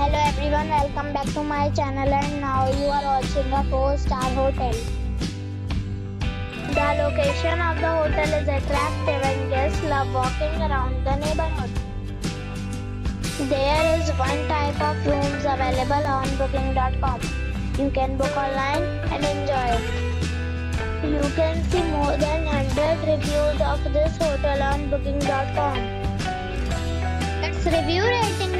Hello everyone, welcome back to my channel and now you are watching a 4 star hotel. The location of the hotel is attractive and guests love walking around the neighborhood. There is one type of rooms available on booking.com. You can book online and enjoy it. You can see more than 100 reviews of this hotel on booking.com. Its review rating is 9,